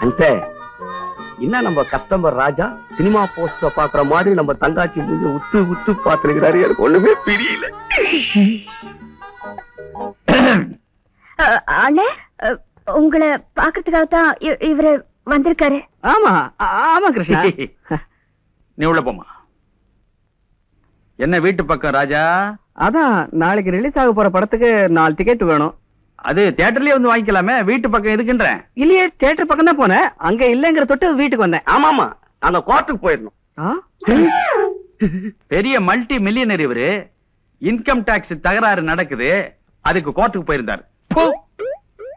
அந்த என்ன நம்ம கஸ்டமர் ராஜா? சினிமா போஸ்டர் பாக்குற மாதிரி நம்ம தங்காச்சி மூஞ்சி உத்து உத்து பாத்துருக்கிறாரு எனக்கு ஒண்ணுமே புரியல. அண்ணே உங்களை பாக்குறதுக்காக தான் இவரு வந்திருக்காரு. ஆமா ஆமா கிருஷ்ணா. நீ உள்ள போமா என்ன வீட்டு பக்கம் ராஜா? அதான் நாளைக்கு ரிலீஸ் ஆக போற படத்துக்கு நாலு டிக்கெட் வேணும். அது தியேட்டர்லயே வந்து வாங்கிக்கலாமே வீட்டு பக்கம் இருக்குன்றேன் இல்லையே தியேட்டர் பக்கம் தான் போனேன். அங்க இல்லங்கிற தொட்டு வீட்டுக்கு வந்தேன். ஆமாமா அந்த கோர்ட்டுக்கு போயிடணும் ஆ? பெரிய மல்டி மில்லியனர் இவரு. இன்கம் டாக்ஸ் தகராறு நடக்குது. அதுக்கு கோர்ட்டுக்கு போயிருந்தாரு.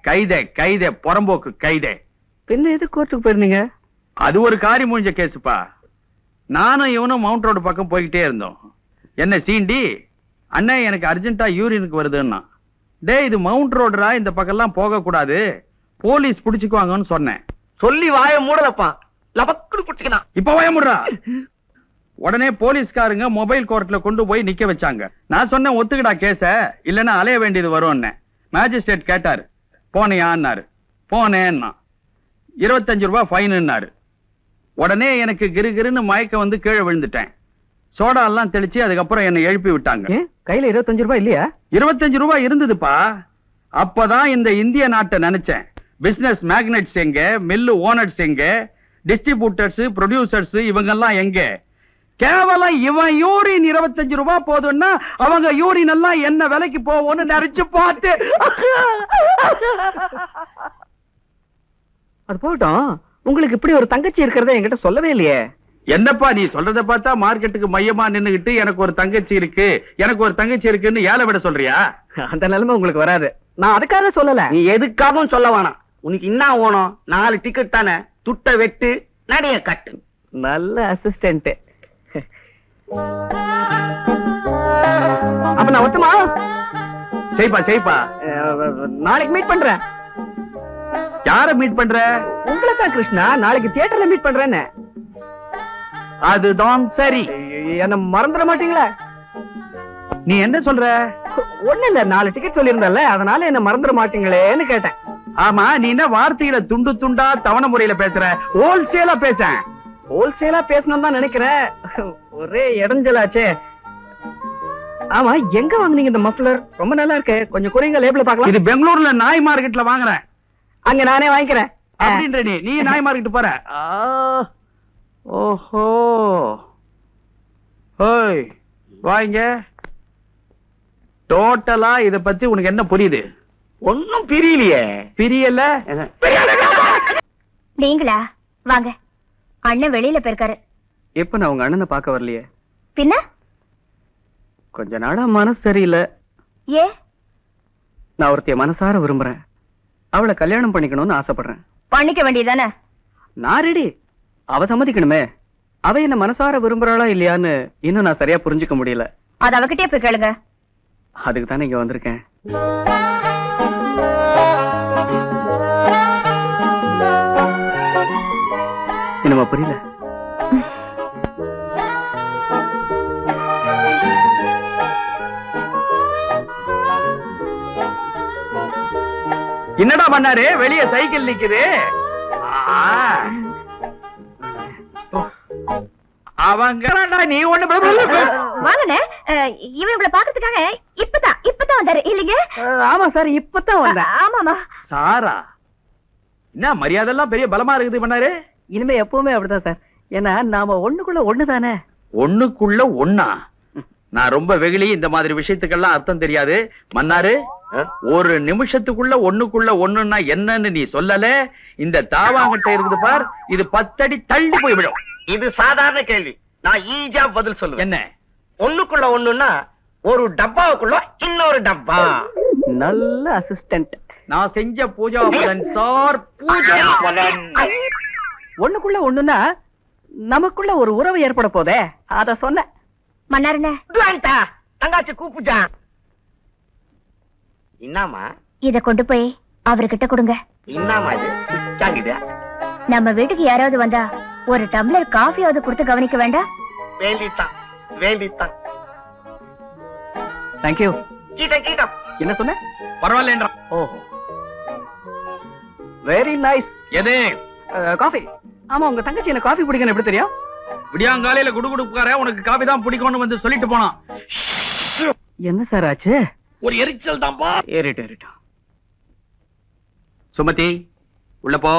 கைதே கைதே புறம்போக்கு கைதே. பின்ன எது கோர்ட்டுக்கு போயிருந்தீங்க? அது ஒரு காரி மூஞ்ச கேஸுப்பா. நானும் இவனும் மவுண்ட் ரோடு பக்கம் போய்கிட்டே இருந்தோம். என்ன சீண்டி? அண்ணன் எனக்கு அர்ஜென்ட்டா யூரினுக்கு வருதுன்னா. டேய் இது மவுண்ட் ரோடுடா இந்த பக்கம்லாம் போக கூடாது போலீஸ் புடிச்சுக்குவாங்கன்னு சொன்னேன். சொல்லி வாய மூடலப்பா. லபக்குன்னு குடிச்சுக்கலாம் இப்ப பயமுடுறா உடனே போலீஸ்காரங்க மொபைல் கோர்ட்ல கொண்டு போய் நிக்க வச்சாங்க. நான் சொன்னேன் ஒத்துக்கடா கேஸ. இல்லன்னா அலைய வேண்டியது வரும்னு. மேஜிஸ்ட்ரேட் கேட்டாரு. போனியான்னாரு. போனேன்னா. இருபத்தஞ்சு ரூபாய் ஃபைனுன்னாரு. உடனே எனக்கு கிருகிருன்னு மயக்கம் வந்து கீழே விழுந்துட்டேன். சோடா எல்லாம் தெளிச்சு அதுக்கப்புறம் என்னை எழுப்பி விட்டாங்க. கையில இருபத்தஞ்சு ரூபாய் இல்லையா? இருபத்தஞ்சு ரூபாய் இருந்ததுப்பா. அப்பதான் இந்த இந்திய நாட்டை நினைச்சேன். பிசினஸ் மேக்னெட்ஸ் எங்க? மில்லு ஓனர்ஸ் எங்க? டிஸ்ட்ரிபியூட்டர்ஸ் ப்ரொடியூசர்ஸ் இவங்கெல்லாம் எங்க? கேவலம் இவன் யூரின் இருபத்தஞ்சு ரூபாய் போதும்னா அவங்க யூரின் எல்லாம் என்ன விலைக்கு போவோம்னு நினைச்சு பார்த்து. அது போகட்டும். உங்களுக்கு இப்படி ஒரு தங்கச்சி இருக்கிறத என்கிட்ட சொல்லவே இல்லையே. என்னப்பா நீ சொல்றத பார்த்தா மார்க்கெட்டுக்கு மையமா நின்னுகிட்டு எனக்கு ஒரு தங்கச்சி இருக்கு எனக்கு ஒரு தங்கச்சி இருக்குன்னு ஏழை விட சொல்றியா? அந்த நிலைமை உங்களுக்கு வராது. நான் அதுக்காக சொல்லல. நீ எதுக்காகவும் சொல்ல வேணாம். உனக்கு என்ன ஓணும் நாலு டிக்கெட் தானே. துட்ட வெட்டு நடைய கட்டு. நல்ல அசிஸ்டன்ட் அப்ப நான் ஒட்டுமா செய்ப்பா செய்ப்பா நாளைக்கு மீட் பண்றேன். யார மீட் பண்ற? உங்களை தான் கிருஷ்ணா? நாளைக்கு தியேட்டர்ல மீட் பண்றேன்னு. அதுதான் சரி. என்ன மறந்துட மாட்டீங்களா? நீ என்ன சொல்ற? ஒண்ணு இல்ல நாலு டிக்கெட் சொல்லியிருந்தல அதனால என்ன மறந்துட மாட்டீங்களேன்னு கேட்டேன். ஆமா நீ என்ன வார்த்தையில துண்டு துண்டா தவணை முறையில பேசுற? ஹோல்சேலா பேச. ஹோல்சேலா பேசணும் தான் நினைக்கிறேன் ஒரே இடைஞ்சலாச்சே. ஆமா எங்க வாங்குனீங்க இந்த மஃப்ளர் ரொம்ப நல்லா இருக்கு. கொஞ்சம் குறைங்க லேபிள பார்க்கலாம். இது பெங்களூர்ல நாய் மார்க்கெட்ல வாங்குறேன். அங்க நானே வாங்கிக்கிறேன். அப்படின்ற நீ. நாய் மார்க்கெட் போற. ஓஹோ. ஓய் வாங்க. டோட்டலா இத பத்தி உனக்கு என்ன புரியுது? ஒன்னும் பிரியலையே. பிரியல? நீங்களா? வாங்க. அண்ணன் வெளியில போயிருக்காரு. இப்ப நான் உங்க அண்ணனை பார்க்க வரலையே? பின்ன? கொஞ்ச நாளா மனசு சரியில்லை. ஏ? நான் ஒருத்தைய மனசார விரும்புறேன். அவளை கல்யாணம் பண்ணிக்கணும்னு ஆசைப்படுறேன். பண்ணிக்க வேண்டியதானே நான் ரெடி அவ சம்மதிக்கணுமே. அவ என்ன மனசார விரும்புறாளா இல்லையான்னு இன்னும் நான் சரியா புரிஞ்சுக்க முடியல. அது அவகிட்டே போய் கேளுங்க. அதுக்கு தானே இங்க வந்திருக்கேன். என்னமா புரியல? என்னடா பண்ணாரு? வெளிய சைக்கிள் நிக்குது. ஆ. அவங்கடா நீ ஒண்ணு வாங்கண்ணே. இவர் உங்களை பாக்குறதுக்காக இப்பதான் இப்பதான் வந்தாரு. இல்லைங்க? ஆமா சார் இப்பதான் வந்தேன். ஆமாமா சாரா? என்ன மரியாதை எல்லாம் பெரிய பலமா இருக்குது பண்ணாரு இனிமே எப்பவுமே அப்படிதான் சார். ஏன்னா நாம ஒண்ணுக்குள்ள ஒண்ணுதானே? ஒண்ணுக்குள்ள ஒண்ணா? நான் ரொம்ப வெகுளி இந்த மாதிரி விஷயத்துக்கெல்லாம் அர்த்தம் தெரியாது. மன்னாரு ஒரு நிமிஷத்துக்குள்ள ஒண்ணுக்குள்ள ஒண்ணுன்னா என்னன்னு நீ சொல்லல. இந்த தாவாங்கிட்ட இருக்குது பார் இது பத்தடி தள்ளி போய் விடும் இது சாதாரண கேள்வி. நான் ஈஸியா பதில் சொல்லுவேன். என்ன? ஒண்ணுக்குள்ள ஒண்ணுன்னா ஒரு டப்பாவுக்குள்ள இன்னொரு டப்பா. நல்ல அசிஸ்டன்ட் நான் செஞ்ச பூஜா பலன் சார். பூஜா பலன். ஒண்ணுக்குள்ள ஒண்ணுன்னா நமக்குள்ள ஒரு உறவு ஏற்பட போதே. அத சொன்ன மன்னாருண்ணே. வாங்கிட்டா தங்காச்சி கூப்பிட்டா. என்னம்மா இத கொண்டு போய் அவர்கிட்ட கொடுங்க. இது? சாங்கிது? நம்ம வீட்டுக்கு யாராவது வந்தா ஒரு டம்ளர் காஃபியாவது கொடுத்து கவனிக்க வேண்டாம் வேண்டித்தான் வேண்டித்தான். தேங்க்யூ கீட்டம் கீட்டம் என்ன சொன்ன? பரவாயில்லன்றா. ஓஹோ வெரி நைஸ் எது? காஃபி. ஆமா உங்க தங்கச்சி என்ன காஃபி பிடிக்கணும் எப்படி தெரியும்? விடியாங்காலையில குடுகுடுப்புக்கார உனக்கு காபி தான் பிடிக்கும்னு வந்து சொல்லிட்டு போனான். என்ன சார் ஆச்சு? ஒரு எரிச்சல் தான்ப்பா. ஏறிட்டு ஏறிட்டோம் சுமதி உள்ள போ.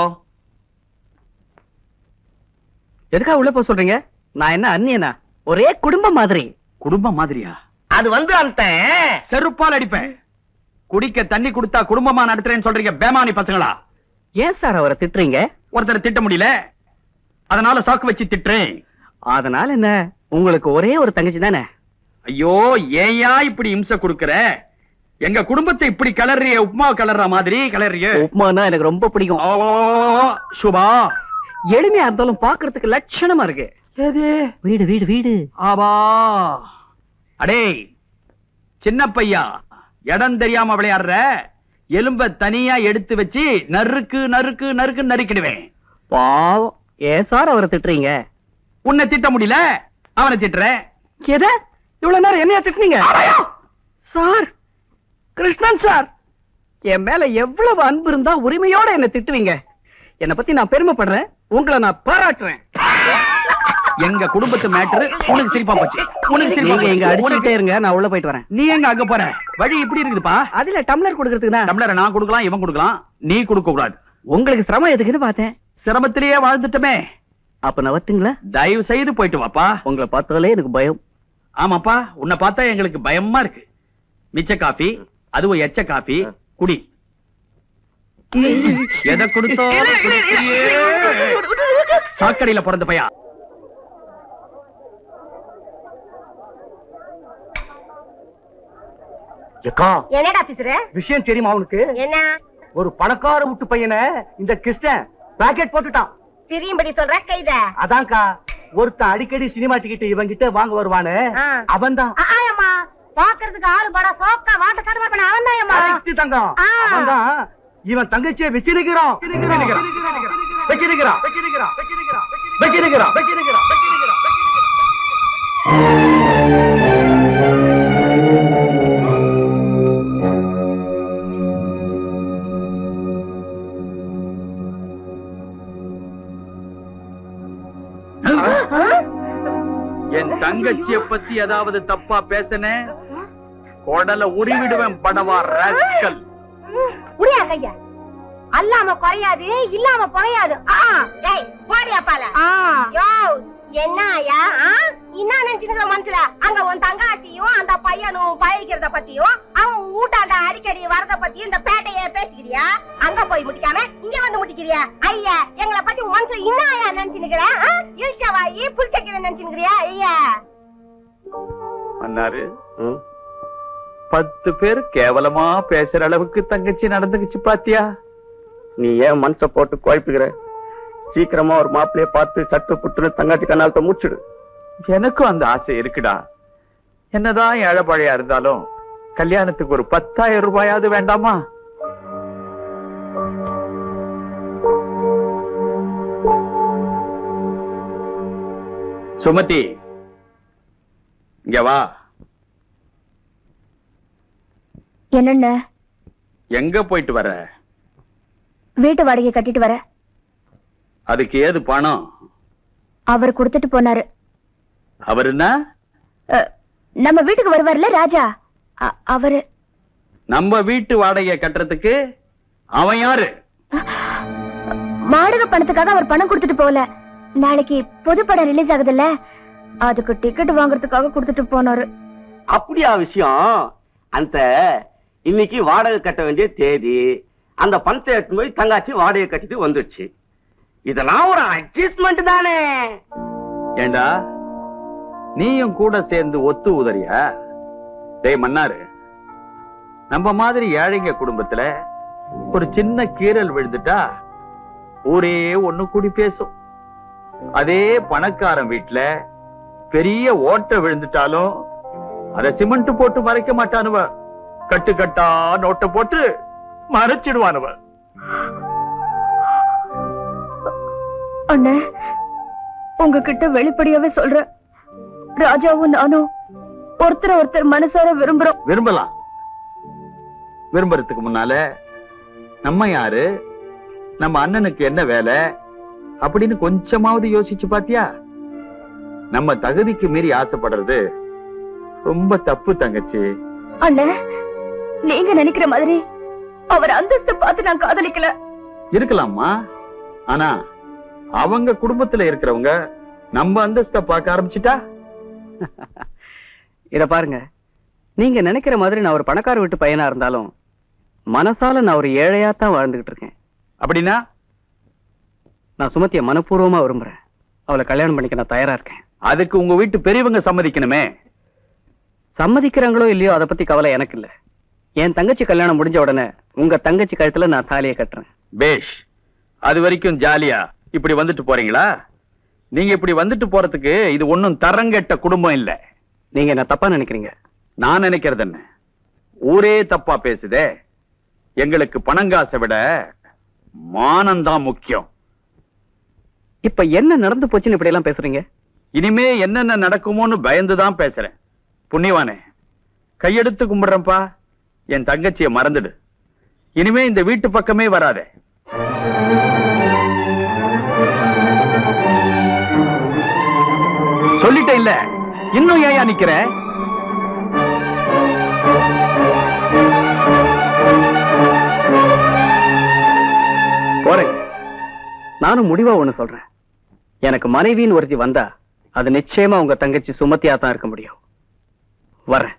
எதுக்காக உள்ள போக சொல்றீங்க? நான் என்ன அண்ணியனா ஒரே குடும்பம் மாதிரி. குடும்பம் மாதிரியா? அது வந்து அந்த செருப்பால் அடிப்பேன். குடிக்க தண்ணி கொடுத்தா குடும்பமா நடத்துறேன்னு சொல்றீங்க பேமானி பசங்களா? ஏன் சார் அவரை திட்டுறீங்க? ஒருத்தர் திட்ட முடியல. அதனால சாக்கு வச்சு திட்டுறேன். அதனால என்ன? உங்களுக்கு ஒரே ஒரு தங்கச்சி தானே? ஐயோ ஏயா இப்படி இம்சை கொடுக்கற? எங்க குடும்பத்தை இப்படி கலர்றிய உப்மா கலர்ற மாதிரி கலர்றிய. உப்மானா எனக்கு ரொம்ப பிடிக்கும். சுபா. எளிமையா இருந்தாலும் பாக்குறதுக்கு லட்சணமா இருக்கு. வீடு வீடு வீடு. ஆபா அடே சின்ன பையா இடம் தெரியாம விளையாடுற எலும்ப தனியா எடுத்து வச்சு நறுக்கு நறுக்கு நறுக்கு நறுக்கிடுவேன். பாவம். ஏன் சார் அவரை திட்டுறீங்க? உன்னை திட்ட முடியல அவனை திட்டுறேன் எத? இவ்வளவு நேரம் என்னையா திட்டுனீங்க? சார் கிருஷ்ணன் சார் என் மேல எவ்வளவு அன்பு இருந்தா உரிமையோட என்ன திட்டுவீங்க? என்னை பத்தி நான் பெருமைப்படுறேன். உங்களை நான் பாராட்டுறேன். எங்க குடும்பத்து மேட்டர் உனக்கு சிரிப்பா போச்சு. உனக்கு சிரிப்பா போச்சு. அடிச்சுட்டே இருங்க நான் உள்ள போயிட்டு வரேன். நீ எங்க அங்க போற? வழி இப்படி இருக்குதுப்பா. அதுல டம்ளர் கொடுக்கறதுக்கு தான் டம்ளரை நான் கொடுக்கலாம் இவன் கொடுக்கலாம். நீ கொடுக்க கூடாது. உங்களுக்கு சிரமம் எதுக்குன்னு பார்த்தேன். சிரமத்திலேயே வாழ்ந்துட்டமே. அப்ப நான் வரட்டுங்களா தயவு செய்து போயிட்டு வாப்பா. உங்களை பார்த்தாலே எனக்கு பயம். ஆமாப்பா உன்னை பார்த்தா எங்களுக்கு பயமா இருக்கு. மிச்ச காபி அதுவும் எச்ச காபி குடி. எதை குடிச்சியே. சாக்கடையில பிறந்த பையா? என்னடா விஷயம் தெரியுமா அவனுக்கு என்ன? ஒரு பணக்கார விட்டு பையனை இந்த கிறிஸ்டன் பாக்கெட் போட்டுட்டான். தெரியும்படி சொல்ற கைத. அதான்க்கா ஒருத்தன் அடிக்கடி சினிமா டிக்கெட் இவங்கிட்ட வாங்க வருவானு. ஆ. அவன்தான். ஆயம்மா பாக்குறதுக்கு ஆளு படா சோக்கா வாட்ட கடுமா பண்ண அவன் தான் தங்கம். ஆ. அவன்தான். இவன் தங்கச்சியை வச்சிருக்கிறான். வச்சிருக்கிறான். வச்சிருக்கிறான். வச்சிருக்கிறான். வச்சிருக்கிறான். வச்சிருக்கிறான். என் தங்கச்சிய பத்தி ஏதாவது தப்பா பேசினேன் குடல உருவிடுவேன் படவா ராஸ்கல் உரியா கையா அல்லாம குறையாது இல்லாம புகையாது ஆ, ஏய் போடியா பால? யோ என்ன ஐயா ஆ? என்ன நினைச்சுக்கிற மனசுல? அங்க உன் தங்காச்சியும் அந்த பையனும் பழகிக்கிறத பத்தியும் அவன் ஊட்டாண்ட அடிக்கடி வரத பத்தியும் இந்த பேட்டைய பேசிக்கிறியா? அங்க போய் முடிக்காம இங்க வந்து முடிக்கிறியா ஐயா எங்களை பத்தி உன் மனசுல என்ன ஐயா நினைச்சுக்கிற இழுச்சவாயி புளிச்சக்கிற நினைச்சுக்கிறியா ஐயா. அண்ணாரு பத்து பேர் கேவலமா பேசுற அளவுக்கு தங்கச்சி நடந்துக்குச்சு பாத்தியா? நீ ஏன் மனச போட்டு குழப்பிக்கிற? சீக்கிரமா ஒரு மாப்பிளைய பார்த்து சட்டு புட்டுன்னு தங்காச்சி கண்ணாலத்தை முடிச்சிடு எனக்கும் அந்த ஆசை இருக்குடா. என்னதான் ஏழைப்பாழையா இருந்தாலும் கல்யாணத்துக்கு ஒரு பத்தாயிரம் ரூபாயாவது வேண்டாமா? சுமதி இங்க வா. என்னென்ன? எங்க போயிட்டு வர? வீட்டு வாடகை கட்டிட்டு வர. அதுக்கு ஏது பணம்? அவர் கொடுத்துட்டு போனாரு. அவர் என்ன? அ, நம்ம வீட்டுக்கு வருவார்ல ராஜா? அவரு. நம்ம வீட்டு வாடகையை கட்டுறதுக்கு அவன் யாரு? வாடகை பணத்துக்காக அவர் பணம் கொடுத்துட்டு போகல. நாளைக்கு புது படம் ரிலீஸ் ஆகுதுல்ல? அதுக்கு டிக்கெட் வாங்குறதுக்காக கொடுத்துட்டு போனாரு. அப்படியா விஷயம்? அந்த இன்னைக்கு வாடகை கட்ட வேண்டிய தேதி. அந்த பணத்தை எடுத்து போய் தங்காச்சி வாடகை கட்டிட்டு வந்துடுச்சு இதெல்லாம் ஒரு அட்ஜஸ்ட்மெண்ட் தானே. ஏண்டா? நீயும் கூட சேர்ந்து ஒத்து உதறியா? டேய் மன்னாரு. நம்ம மாதிரி ஏழைங்க குடும்பத்துல ஒரு சின்ன கீறல் விழுந்துட்டா ஊரே ஒண்ணு கூடி பேசும். அதே பணக்காரன் வீட்டுல பெரிய ஓட்டை விழுந்துட்டாலும் அத சிமெண்ட் போட்டு மறைக்க மாட்டானுவ. கட்டு கட்டா நோட்டை போட்டு மறைச்சிடுவானுவ அண்ணே உங்ககிட்ட வெளிப்படையாவே சொல்றேன் ராஜாவும் நானும் ஒருத்தர் ஒருத்தர் மனசார விரும்புறோம். விரும்பலாம். விரும்புறதுக்கு முன்னால நம்ம யாரு? நம்ம அண்ணனுக்கு என்ன வேலை? அப்படின்னு கொஞ்சமாவது யோசிச்சு பாத்தியா? நம்ம தகுதிக்கு மீறி ஆசைப்படுறது ரொம்ப தப்பு தங்கச்சி. அண்ணே நீங்க நினைக்கிற மாதிரி அவர் அந்தஸ்து பார்த்து நான் காதலிக்கல. இருக்கலாமா ஆனா அவங்க குடும்பத்துல இருக்கிறவங்க நம்ம அந்தஸ்த பார்க்க ஆரம்பிச்சிட்டா? இத பாருங்க. நீங்க நினைக்கிற மாதிரி நான் ஒரு பணக்கார வீட்டு பையனா இருந்தாலும் மனசால நான் ஒரு ஏழையா தான் வாழ்ந்துகிட்டு இருக்கேன். அப்படின்னா? நான் சுமத்திய மனப்பூர்வமா விரும்புறேன். அவளை கல்யாணம் பண்ணிக்க நான் தயாரா இருக்கேன். அதுக்கு உங்க வீட்டு பெரியவங்க சம்மதிக்கணுமே? சம்மதிக்கிறாங்களோ இல்லையோ அதை பத்தி கவலை எனக்கு இல்ல. என் தங்கச்சி கல்யாணம் முடிஞ்ச உடனே உங்க தங்கச்சி கழுத்துல நான் தாலியை கட்டுறேன். பேஷ் அது வரைக்கும் ஜாலியா இப்படி வந்துட்டு போறீங்களா? நீங்க இப்படி வந்துட்டு போறதுக்கு இது ஒண்ணும் தரங்கெட்ட குடும்பம் இல்ல. நீங்க என்ன தப்பா நினைக்கிறீங்க? நான் நினைக்கிறது என்ன? ஊரே தப்பா பேசுதே. எங்களுக்கு பணங்காசை விட மானம்தான் முக்கியம். இப்ப என்ன நடந்து போச்சுன்னு இப்படி எல்லாம் பேசுறீங்க? இனிமே என்னென்ன நடக்குமோன்னு பயந்துதான் பேசுறேன். புண்ணியவானே கையெடுத்து கும்பிடுறேன்ப்பா. என் தங்கச்சிய மறந்துடு. இனிமே இந்த வீட்டு பக்கமே வராதே. சொல்லிட்டேன் இல்ல. இன்னும் ஏயா நிக்கிற? போறேன். நானும் முடிவா ஒண்ணு சொல்றேன். எனக்கு மனைவின்னு ஒருத்தி வந்தா அது நிச்சயமா உங்க தங்கச்சி சுமத்தியா தான் இருக்க முடியும். வரேன்.